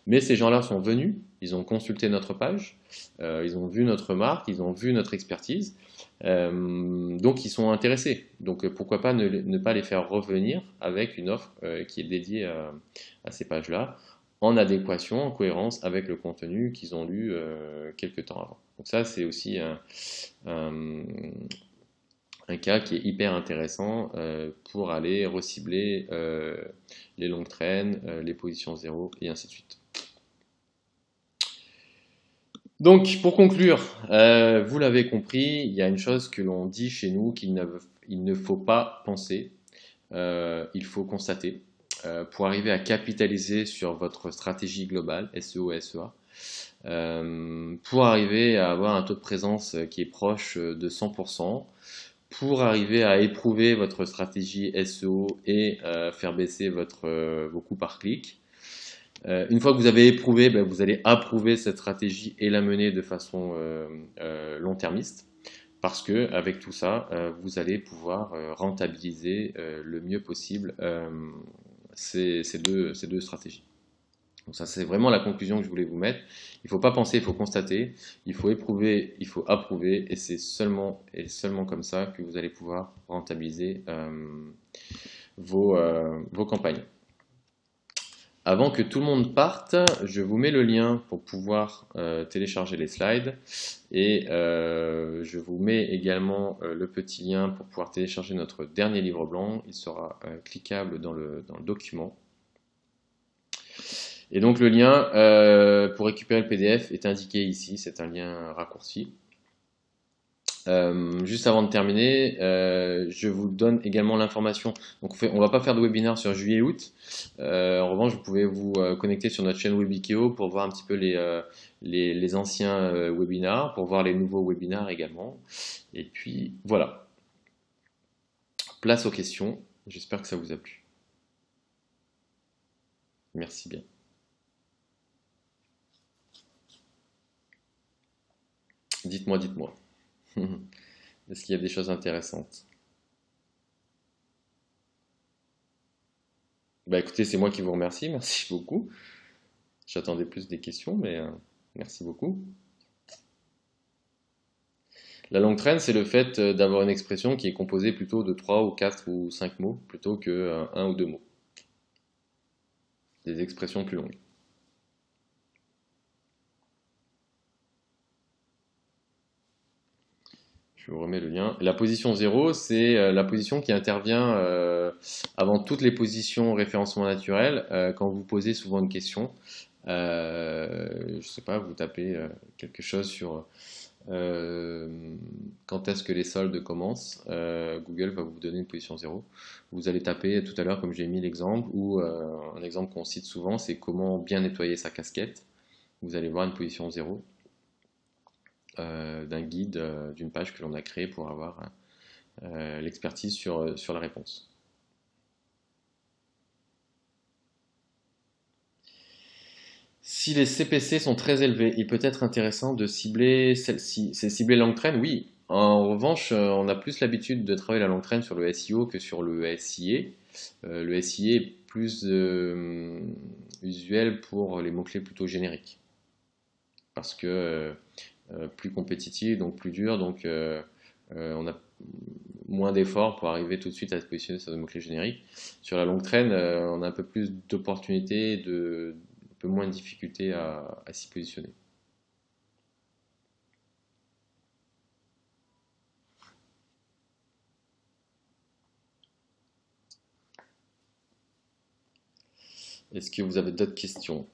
Mais ces gens-là sont venus, ils ont consulté notre page, ils ont vu notre marque, ils ont vu notre expertise, donc ils sont intéressés. Donc pourquoi pas ne, pas les faire revenir avec une offre qui est dédiée à, ces pages-là, en adéquation, en cohérence avec le contenu qu'ils ont lu quelques temps avant. Donc ça, c'est aussi un cas qui est hyper intéressant euh, pour aller recibler euh, les longues traînes, euh, les positions zéro et ainsi de suite. Donc pour conclure, vous l'avez compris, il y a une chose que l'on dit chez nous qu'il ne faut pas penser, il faut constater. pour arriver à capitaliser sur votre stratégie globale, SEO, SEA, pour arriver à avoir un taux de présence qui est proche de 100%, pour arriver à éprouver votre stratégie SEO et faire baisser votre, vos coûts par clic. une fois que vous avez éprouvé, ben, vous allez approuver cette stratégie et la mener de façon long-termiste parce que avec tout ça, euh, vous allez pouvoir euh, rentabiliser euh, le mieux possible ces, deux, ces deux stratégies. Donc ça, c'est vraiment la conclusion que je voulais vous mettre. Il ne faut pas penser, il faut constater, il faut éprouver, il faut approuver, et c'est seulement et seulement comme ça que vous allez pouvoir rentabiliser vos, vos campagnes. Avant que tout le monde parte, je vous mets le lien pour pouvoir euh, télécharger les slides et euh, je vous mets également euh, le petit lien pour pouvoir télécharger notre dernier livre blanc. Il sera cliquable dans le, dans le, document. Et donc le lien pour récupérer le PDF est indiqué ici, c'est un lien raccourci. Euh, juste avant de terminer, euh, je vous donne également l'information. Donc, on ne va pas faire de webinaire sur juillet-août. Euh, en revanche, vous pouvez vous connecter sur notre chaîne Webikeo pour voir un petit peu les, les, anciens webinars, pour voir les nouveaux webinars également. Et puis, voilà. Place aux questions. J'espère que ça vous a plu. Merci bien. Dites-moi, dites-moi. Est-ce qu'il y a des choses intéressantes? Bah écoutez, c'est moi qui vous remercie, merci beaucoup. J'attendais plus des questions, mais euh, merci beaucoup. La longue traîne, c'est le fait euh, d'avoir une expression qui est composée plutôt de 3 ou 4 ou 5 mots, plutôt que euh, un ou deux mots. Des expressions plus longues. Je vous remets le lien. La position 0, c'est euh, la position qui intervient euh, avant toutes les positions référencement naturel. Euh, quand vous posez souvent une question, je ne sais pas, vous tapez quelque chose sur quand est-ce que les soldes commencent, Google va vous donner une position 0. Vous allez taper tout à l'heure, comme j'ai mis l'exemple, ou un exemple qu'on cite souvent, c'est comment bien nettoyer sa casquette. Vous allez voir une position 0. Euh, d'un guide, euh, d'une page que l'on a créée pour avoir euh, l'expertise sur, la réponse. Si les CPC sont très élevés, il peut être intéressant de cibler celle-ci. C'est cibler l'entraîne, oui. En revanche, on a plus l'habitude de travailler la longue traîne sur le SEO que sur le SIA. le SIA est plus usuel pour les mots-clés plutôt génériques. Parce que plus compétitif, donc plus dur, donc euh, euh, on a moins d'efforts pour arriver tout de suite à se positionner sur des mots-clés génériques. Sur la longue traîne, on a un peu plus d'opportunités, de, un peu moins de difficultés à, s'y positionner. Est-ce que vous avez d'autres questions?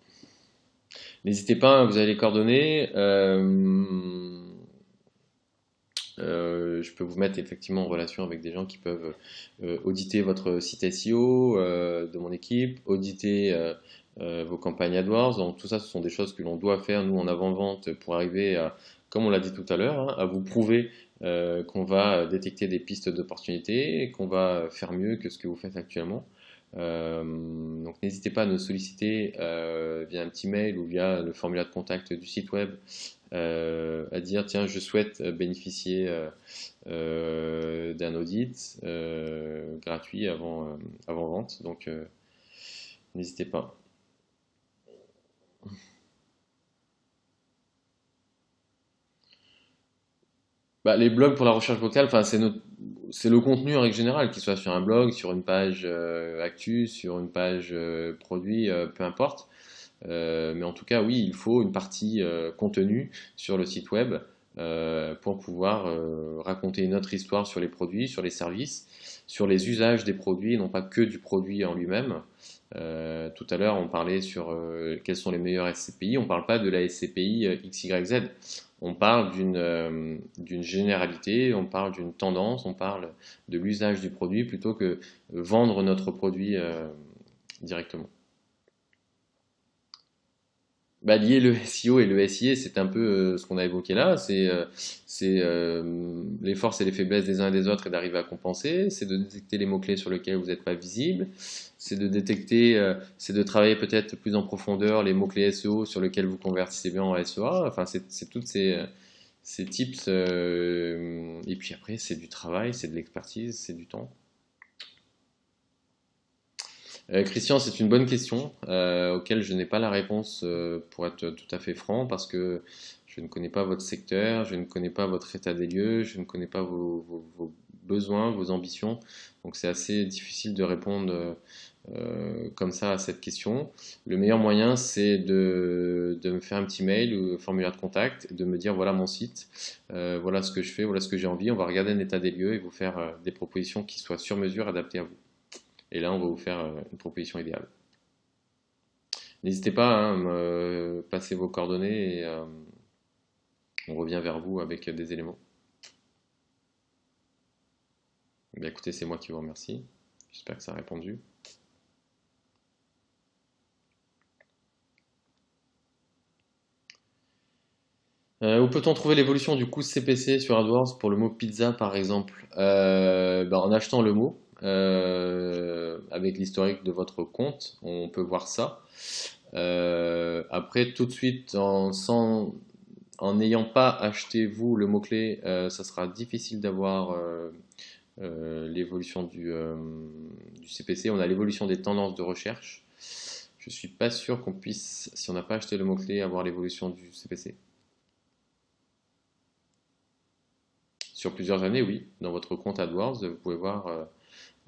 N'hésitez pas, hein, vous avez les coordonnées. Euh, euh, je peux vous mettre effectivement en relation avec des gens qui peuvent euh, auditer votre site SEO de mon équipe, auditer vos campagnes AdWords. Donc tout ça, ce sont des choses que l'on doit faire nous en avant-vente pour arriver à, comme on l'a dit tout à l'heure, hein, à vous prouver qu'on va détecter des pistes d'opportunité et qu'on va faire mieux que ce que vous faites actuellement. Euh, donc n'hésitez pas à nous solliciter euh, via un petit mail ou via le formulaire de contact du site web euh, à dire tiens je souhaite bénéficier d'un audit gratuit avant, avant vente donc n'hésitez pas. Bah, les blogs pour la recherche vocale, c'est notre c'est le contenu en règle générale, qu'il soit sur un blog, sur une page euh, actu, sur une page euh, produit, euh, peu importe. mais en tout cas, oui, il faut une partie contenu sur le site web pour pouvoir raconter une autre histoire sur les produits, sur les services, sur les usages des produits, non pas que du produit en lui-même. Tout à l'heure, on parlait sur quels sont les meilleurs SCPI. On ne parle pas de la SCPI XYZ on parle euh, d'une généralité, on parle d'une tendance, on parle de l'usage du produit plutôt que vendre notre produit euh, directement. Bah, lier le SEO et le SIA, c'est un peu euh, ce qu'on a évoqué là. C'est euh, euh, les forces et les faiblesses des uns et des autres et d'arriver à compenser. C'est de détecter les mots-clés sur lesquels vous n'êtes pas visible. C'est de détecter, c'est de travailler peut-être plus en profondeur les mots-clés SEO sur lesquels vous convertissez bien en SEA. Enfin, c'est toutes ces, ces tips. et puis après, c'est du travail, c'est de l'expertise, c'est du temps. Euh, Christian, c'est une bonne question euh, auquel je n'ai pas la réponse euh, pour être tout à fait franc parce que je ne connais pas votre secteur, je ne connais pas votre état des lieux, je ne connais pas vos, besoins, vos ambitions. Donc c'est assez difficile de répondre comme ça à cette question. Le meilleur moyen, c'est de, me faire un petit mail ou formulaire de contact, de me dire voilà mon site, voilà ce que je fais, voilà ce que j'ai envie. On va regarder un état des lieux et vous faire des propositions qui soient sur mesure, adaptées à vous. Et là, on va vous faire euh, une proposition idéale. N'hésitez pas à hein, me passer vos coordonnées et euh, on revient vers vous avec des éléments. Écoutez, c'est moi qui vous remercie. J'espère que ça a répondu. Euh, où peut-on trouver l'évolution du coût CPC sur AdWords pour le mot pizza par exemple? Ben, En achetant le mot, euh, avec l'historique de votre compte, on peut voir ça. Euh, après, tout de suite, en, n'ayant pas acheté vous le mot-clé, euh, ça sera difficile d'avoir l'évolution du, du, CPC. On a l'évolution des tendances de recherche. Je suis pas sûr qu'on puisse, si on n'a pas acheté le mot-clé, avoir l'évolution du CPC. Sur plusieurs années, oui. Dans votre compte AdWords, vous pouvez voir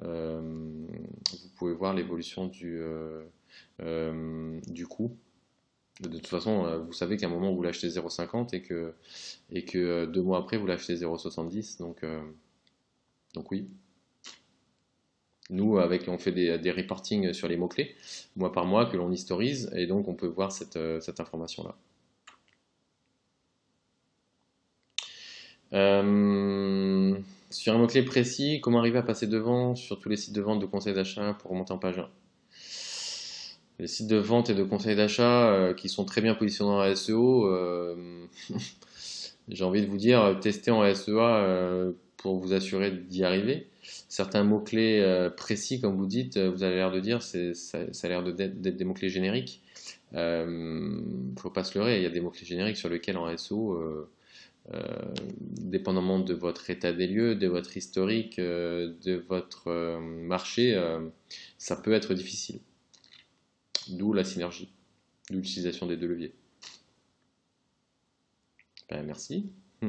vous pouvez voir l'évolution du, euh, euh, du coût. De toute façon, vous savez qu'à un moment vous l'achetez 0,50 et que, et que deux mois après vous l'achetez 0,70. Donc, donc oui. Nous, avec, on fait des, des reportings sur les mots-clés, mois par mois, que l'on historise, et donc on peut voir cette, cette information-là. Euh, sur un mot-clé précis, comment arriver à passer devant sur tous les sites de vente de conseils d'achat pour remonter en page 1 Les sites de vente et de conseils d'achat euh, qui sont très bien positionnés en SEO, euh, j'ai envie de vous dire, testez en SEA euh, pour vous assurer d'y arriver. Certains mots-clés précis, comme vous dites, vous avez l'air de dire, ça, ça, a l'air d'être des mots-clés génériques. Il ne faut pas se leurrer, il y a des mots-clés génériques sur lesquels en SEO euh, dépendamment de votre état des lieux, de votre historique, euh, de votre euh, marché, ça peut être difficile. D'où la synergie, d'où l'utilisation des deux leviers. Ben, merci.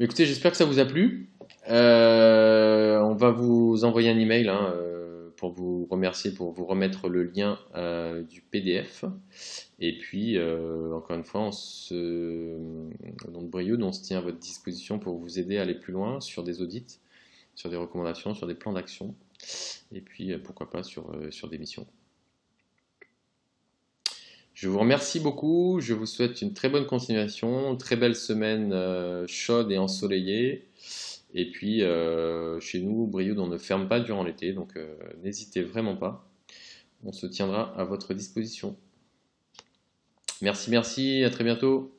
Écoutez, j'espère que ça vous a plu. on va vous envoyer un email. Hein, pour vous remercier, pour vous remettre le lien euh, du PDF. Et puis, euh, encore une fois, on se, au nom de Brioude, on se tient à votre disposition pour vous aider à aller plus loin sur des audits, sur des recommandations, sur des plans d'action, et puis euh, pourquoi pas sur, sur des missions. Je vous remercie beaucoup, je vous souhaite une très bonne continuation, une très belle semaine chaude et ensoleillée. Et puis, euh, chez nous, Brioude, on ne ferme pas durant l'été, donc euh, n'hésitez vraiment pas. On se tiendra à votre disposition. Merci, merci, à très bientôt.